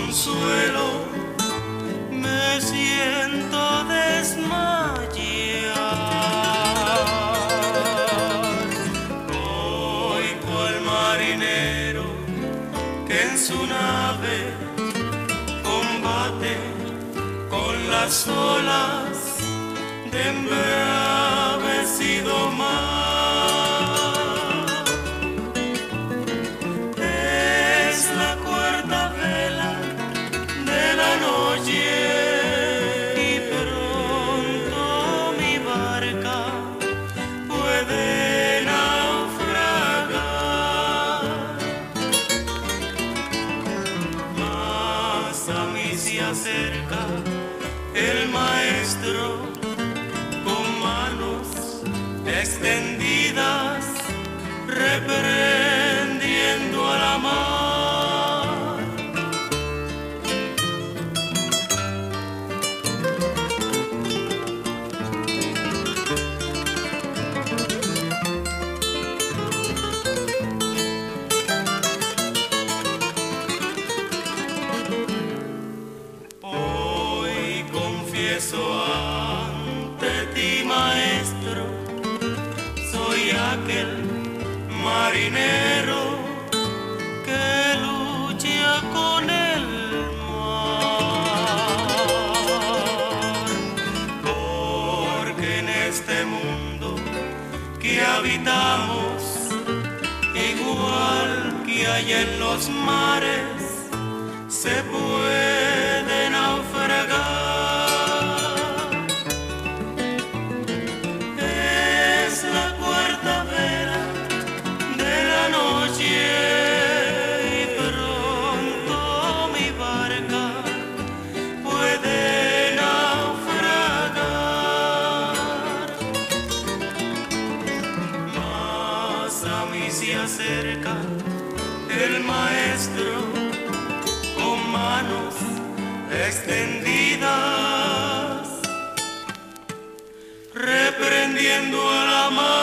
consuelo me siento desmayar. Hoy cual marinero que en su nave combate con las olas de enviar. Se acerca el maestro con manos extendidas confieso ante ti, maestro, soy aquel marinero que lucha con el mar. Porque en este mundo que habitamos, igual que hay en los mares, se puede se acerca el maestro con manos extendidas, reprendiendo a la mar.